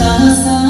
Sasa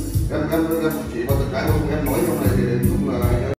干干干！